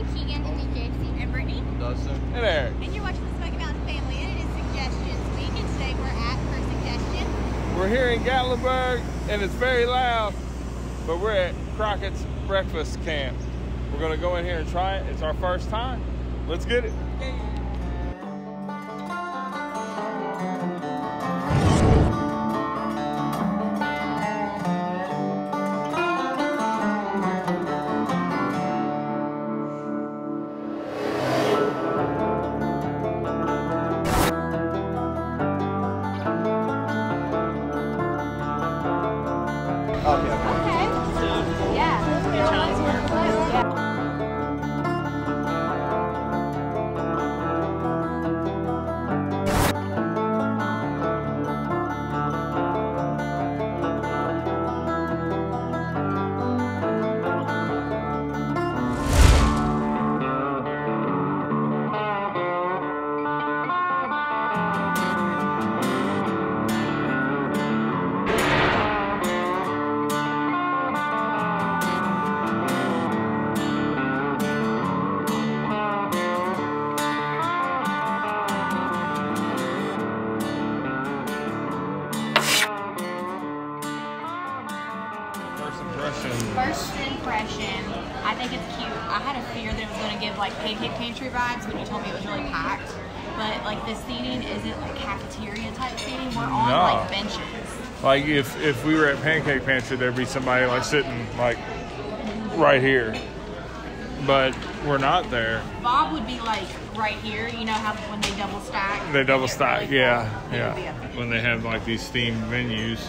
Amy Keegan, and JC. And Brittany. Dustin. And Eric. And you're watching the Smoky Mountain Family, and it is Suggestions Week. And today we're at for Suggestion. We're here in Gatlinburg and it's very loud, but we're at Crockett's Breakfast Camp. We're gonna go in here and try it. It's our first time. Let's get it. First impression. First impression, I think it's cute. I had a fear that it was going to give like pancake pantry vibes when you told me it was really packed. But like the seating isn't like cafeteria type seating. We're on No. like benches. Like if if we were at Pancake Pantry, there'd be somebody like sitting like right here, but we're not there. Bob would be like right here. You know how when they double stack? They double stack, yeah, full? He would be yeah. When they have like these themed menus,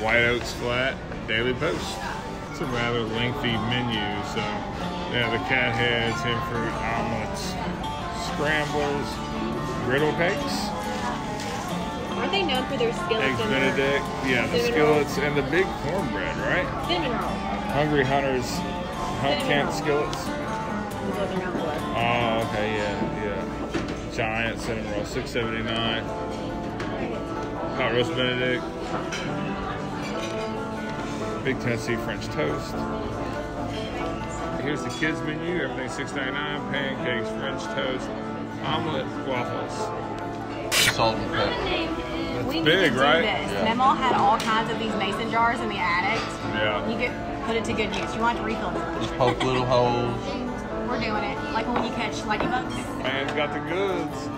White Oak Flats, Daily Post. It's a rather lengthy menu, so yeah, the cat heads, hen fruit omelets, scrambles, griddle cakes, Aren't they known for their skillets eggs Benedict, yeah, the roll? skillets, and the big cornbread, right? cinnamon roll? Hungry Hunters Hunt Camp skillets. Is what they're known for. Oh, okay, yeah, yeah. Giant cinnamon roll, six seventy nine. Hot roast Benedict. Big Tennessee French toast. Here's the kids menu. Everything six ninety nine. Pancakes, French toast, omelet, waffles. Salt and pepper. we big, right? this. Yeah. Memo had all kinds of these mason jars in the attic. Yeah. You could put it to good use. You want to refill them. Just poke little holes. We're doing it. Like when you catch ladybugs. Man's got the goods.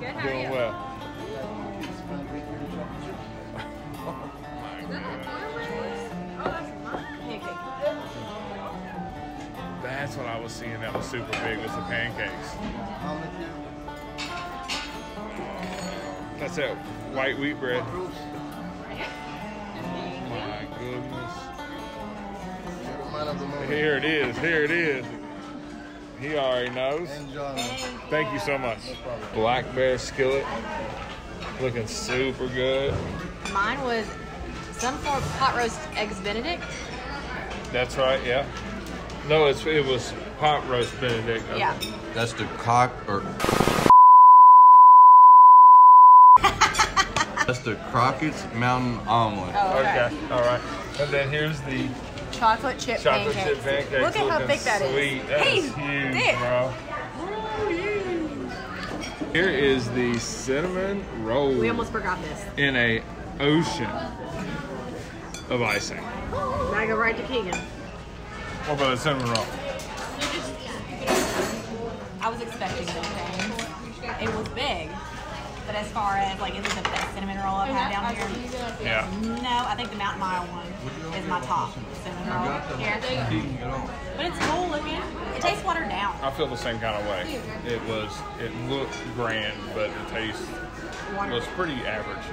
Good, how are Doing you? well. That's what I was seeing that was super big was the pancakes. That's that white wheat bread. My goodness. Here it is. Here it is. He already knows. Thank you so much. Black bear skillet. Looking super good. Mine was some form of pot roast eggs Benedict. That's right, yeah. No, it's it was pot roast Benedict. Yeah. That's the cock or. That's the Crockett's Mountain Omelet. Oh, okay. Okay, all right. And then here's the Chocolate chip chocolate pancakes. chip pancakes. Look at how big thick that is. sweet. That hey, is huge, thick. bro. Here is the cinnamon roll We almost forgot this. in a ocean of icing. Now I go right to Keegan. What about the cinnamon roll? I was expecting those things. It was big. But as far as like, is it the best cinnamon roll I've had down here? Yeah. No, I think the Mountain Mile one is my top cinnamon roll here. But it's cool looking. It tastes watered down. I feel the same kind of way. It was, it looked grand, but the taste was pretty average.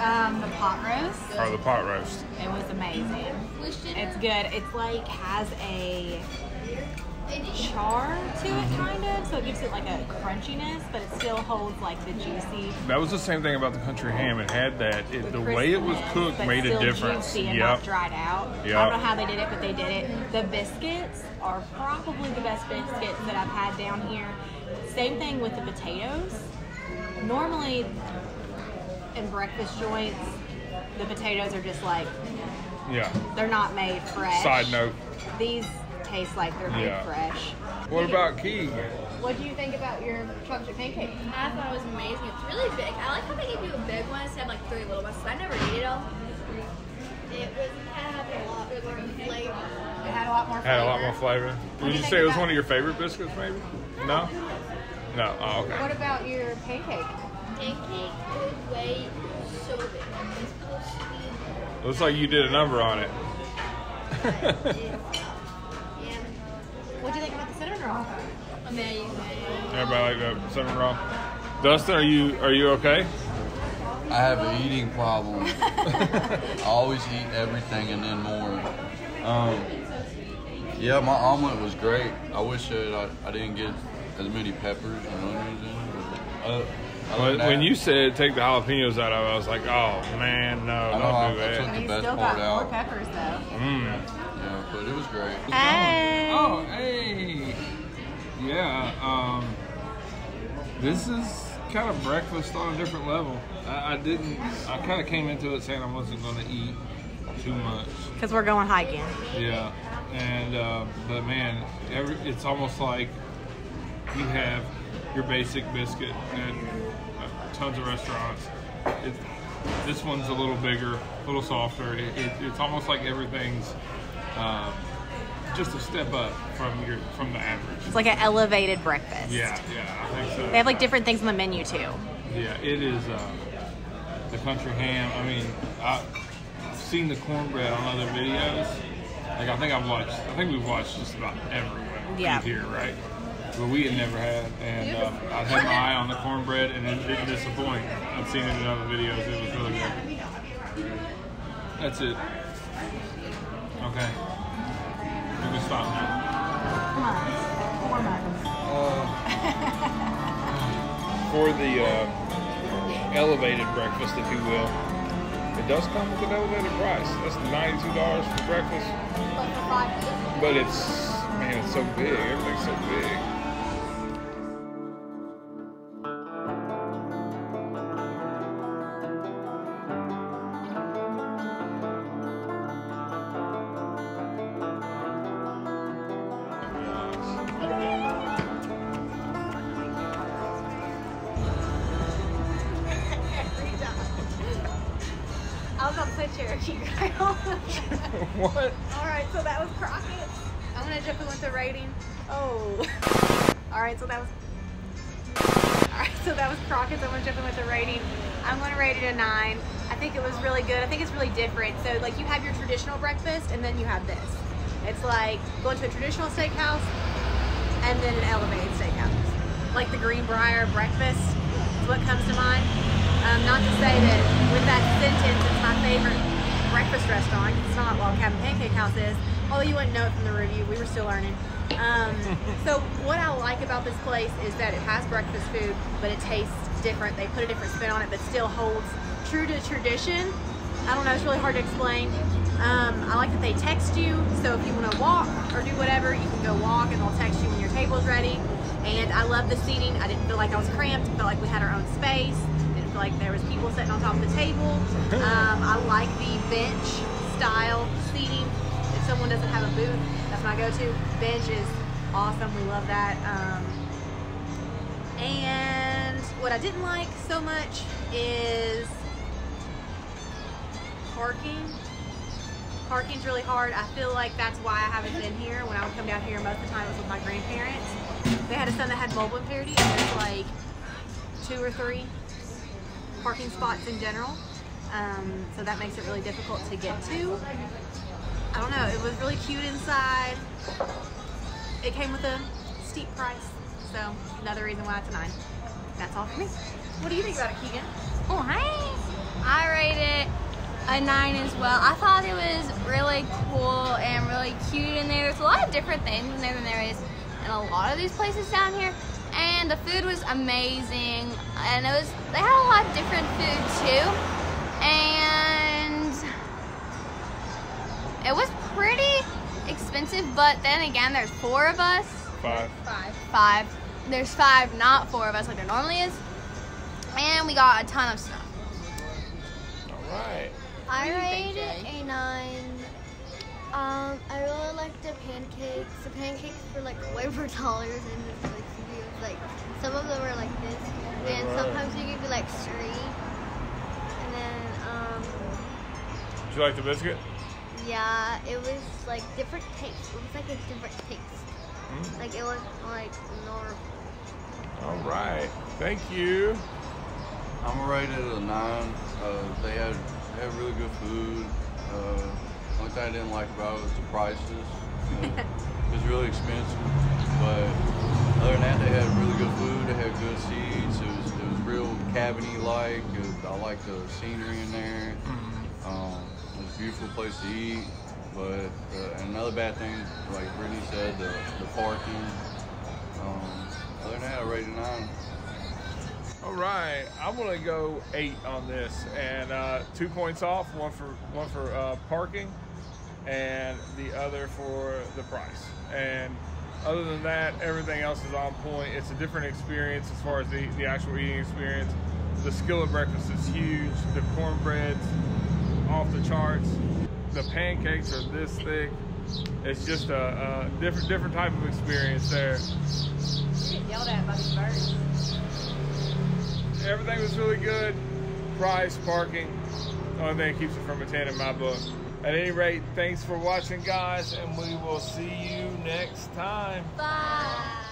Um, the pot roast, Or the pot roast. it was amazing. It's good. It's like has a char to it, kind of, so it gives it like a crunchiness, but it still holds like the juicy. That was the same thing about the country ham. It had that. It, the way it was cooked made a difference. Juicy and not dried out. I don't know how they did it, but they did it. The biscuits are probably the best biscuits that I've had down here. Same thing with the potatoes. Normally, in breakfast joints, the potatoes are just like Yeah. they're not made fresh. Side note. These taste like they're made Yeah. fresh. What about Key? What do you think about your chocolate chip pancake? I thought it was amazing. It's really big. I like how they give you a big one instead of like three little ones. So I never eat it all. It was had a lot more flavor. It had a lot more flavor. Had a lot more flavor. do Would you you say it was one of your favorite biscuits, maybe? No? No. Oh, okay. What about your pancake? Pancake was way so big. It's supposed to be. Looks like you did a number on it. amazing. Everybody like that cinnamon roll. Dustin, are you are you okay? I have an eating problem. I always eat everything and then more. Um, yeah, my omelet was great. I wish that I, I didn't get as many peppers and onions in it. but, uh, When, when you said take the jalapenos out of it, I was like, oh man, no, I don't do I- I that. took the You best still part got more peppers though. Mm. Yeah, but it was great. Hey. Oh, hey. Yeah, um, this is kind of breakfast on a different level. I, I didn't, I kind of came into it saying I wasn't going to eat too much. Because we're going hiking. Yeah, and, uh, but man, every, it's almost like you have your basic biscuit and uh, tons of restaurants. It, this one's a little bigger, a little softer. It, it, it's almost like everything's um, just a step up from your from the average. It's like an elevated breakfast. Yeah, yeah, I think so. They have like different things on the menu too. Yeah, it is uh, the country ham. I mean, I've seen the cornbread on other videos. Like I think I've watched. I think we've watched just about everyone Yeah. here, right? But we had never had, and um, I had my eye on the cornbread, and it didn't disappoint. I've seen it in other videos. It was really good. That's it. Okay. You can stop now. Come on. Four For the uh, elevated breakfast, if you will, it does come with an elevated price. That's ninety-two dollars for breakfast, But for five but it's man, it's so big. Everything's so big. Cherokee Grill. what? All right, so that was Crockett's. I'm gonna jump in with the rating. Oh. All right, so that was. All right, so that was Crockett's. I'm gonna jump in with the rating. I'm gonna rate it a nine. I think it was really good. I think it's really different. So like you have your traditional breakfast, and then you have this. It's like going to a traditional steakhouse, and then an elevated steakhouse, like the Greenbrier breakfast. Is what comes to mind. Um, not to say that with that sentence, it's my favorite breakfast restaurant. It's not Log Cabin Pancake House is. Although you wouldn't know it from the review, we were still learning. Um, so what I like about this place is that it has breakfast food, but it tastes different. They put a different spin on it, but still holds true to tradition. I don't know, it's really hard to explain. Um, I like that they text you, so if you want to walk or do whatever, you can go walk and they'll text you when your table's ready. And I love the seating. I didn't feel like I was cramped. I felt like we had our own space. Like there was people sitting on top of the table. Um, I like the bench style seating. If someone doesn't have a booth, that's my go-to. Bench is awesome. We love that. Um, and what I didn't like so much is parking. Parking's really hard. I feel like that's why I haven't been here. When I would come down here, most of the time it was with my grandparents. They had a son that had mobile impairity, and there's like two or three parking spots in general. Um, so that makes it really difficult to get to. I don't know. It was really cute inside. It came with a steep price. So another reason why it's a nine. That's all for me. What do you think about it, Keegan? Oh, hi. I rate it a nine as well. I thought it was really cool and really cute in there. There's a lot of different things in there than there is in a lot of these places down here. And the food was amazing. And it was they had a lot of different food too. And it was pretty expensive, but then again there's four of us Five. Five. five. There's five, not four of us like there normally is. And we got a ton of stuff. All right. I What do you think, rate it Jay? a nine. Um, I really like the for dollars and it's like videos. Like some of them are like this, and Right. sometimes you give you like three. And then um, Did you like the biscuit? yeah, it was like different taste. It was like a different taste. Mm. Like it was like normal. All right. Thank you. I'm gonna a nine. Uh, they had they had really good food. Uh, only thing I didn't like about it was the prices. Uh, it was really expensive, but other than that, they had really good food. They had good seats. It was it was real cabiny like. I like the scenery in there. Um, it was a beautiful place to eat. But uh, another bad thing, like Brittany said, the, the parking. Um, other than that, I rate it nine. All right, I'm gonna go eight on this, and uh, two points off, one for one for uh, parking, and the other for the price. And other than that, everything else is on point. It's a different experience as far as the, the actual eating experience. The skillet breakfast is huge. The cornbread's off the charts. The pancakes are this thick. It's just a, a different different type of experience there. You get yelled at by these birds. everything was really good. Price, parking, only thing that keeps it from a 10 in my book. At any rate, thanks for watching, guys, and we will see you next time. Bye.